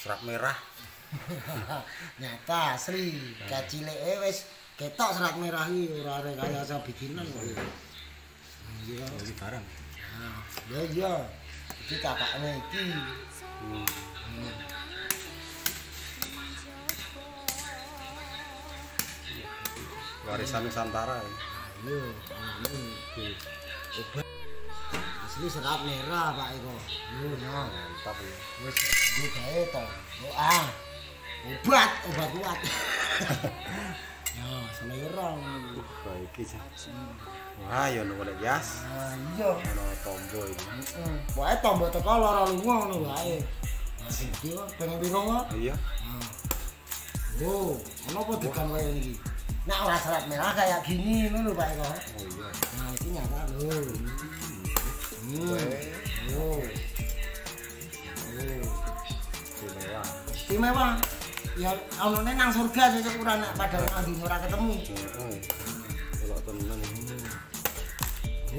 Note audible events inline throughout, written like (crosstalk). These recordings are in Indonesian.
serat merah (laughs) Nyata asli. Kacileke wis ketok serat merah iki ora rekayasa bikinan kok. Iya. ini barang Nah, ya iya. Iki kakakne iki. hmm. warisan Nusantara ini. Ini serat merah Pak Eko. No. mantap ya Wis gue gawe to. Oh, ah. Obat, obat kuat. ya, (laughs) selera. baik iki wah ya nunggu lek jas Ah, iya. ono tombo ini Heeh. Wae tombo teko lara lunga ngono wae. Nah, iki pengen piro kok? iya Oh, ono apa dekan wae iki? Nah, ora serat merah kayak gini ngono Pak Eko. oh iya Nah, iki nyata lho. Hmm. Oh. Oh. istimewa Istimewa. Ya ono nang surga sesuk ora nek nang dunya ora ketemu. Heeh. kalau tenan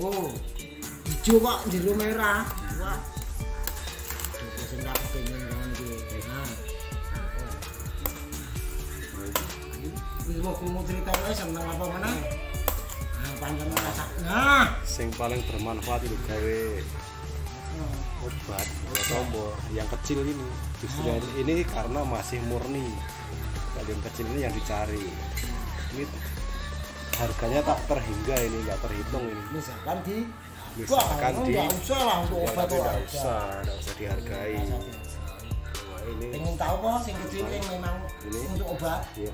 Oh. Ijo kok jero merah. Wah. Sing tak pengen kan iki. Nah. Wis mau cerita seneng apa mana? Nah, rasa. Nah. sing paling bermanfaat itu gawe obat atau tombo yang kecil ini. Justru yang ini karena masih murni. Yang kecil ini yang dicari. Ini harganya tak terhingga ini nggak terhitung ini. Misalkan di Misalkan di- enggak usah lah untuk ya obat tuh nggak usah nggak usah dihargai. Wah, ini Pengen tahu apa sing kecil yang memang Ini. untuk obat? ya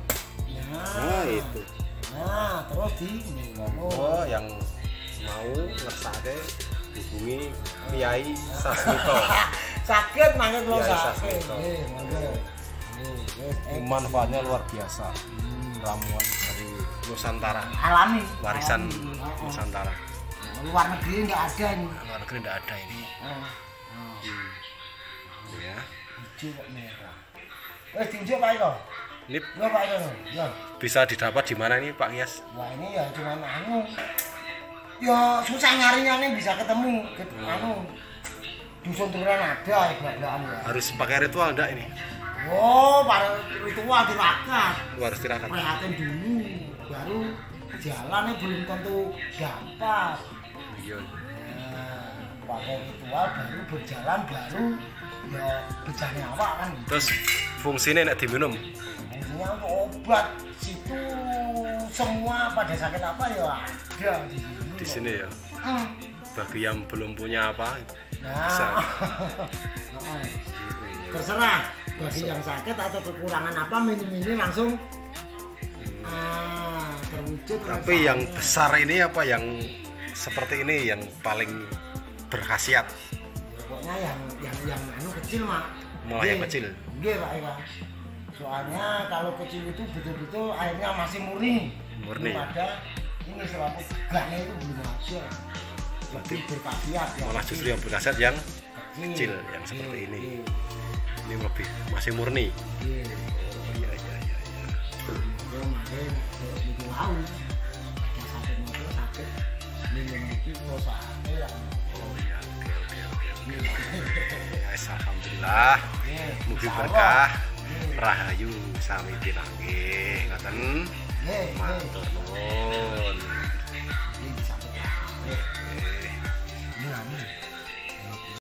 Nah, nah itu Nah, terus di ngono. oh yang mau ngersake hubungi Kiai Sasmito (laughs) sakit kula Iya, sakit. Oh, eh, manfaatnya luar biasa ramuan dari Nusantara alami. warisan Alami. Oh, oh. Nusantara Luar negeri enggak ada ini. luar negeri tidak ada ini Oh. ya Hijau merah. Wes diunjuk Pak Eko. Ini Ya Pak Eko. Ya. bisa didapat di mana ini Pak Kias Wah ini ya cuma anu. Ya susah nyarinya nih bisa ketemu. Ket- Anu. Dusun Turan ada ibadahan ya. harus pakai ritual enggak ini Oh, para ritual tirakat. harus tirakat Prihatin dulu, baru jalannya belum tentu gampang. iya Nah, pakai ritual baru berjalan baru ya pecah nyawa kan. terus fungsinya nek diminum Untuk obat situ semua pada sakit apa ya? Ada di sini. di sini ya? Hmm. bagi yang belum punya apa. Nah, (laughs) terserah. Bagi yang sakit atau kekurangan apa minum ini langsung. Ah, terwujud tapi yang manfaatnya. besar ini apa? Yang seperti ini yang paling berkhasiat? Pokoknya yang yang yang anu kecil mak. Malah yang kecil? Nggih, Pak soalnya kalau kecil itu betul-betul airnya masih murni. Murni. belum ada ini selaput gaknya itu belum ada lebih berkhasiat ya. malah justru yang berkhasiat yang kecil. yang seperti ini. Ini lebih masih murni. Iya. oh iya iya iya iya. Oh iya oke oke oke oke. Ya alhamdulillah. Insya Allah. berkah. Rahayu sami pinanggih ngoten. Matur nuwun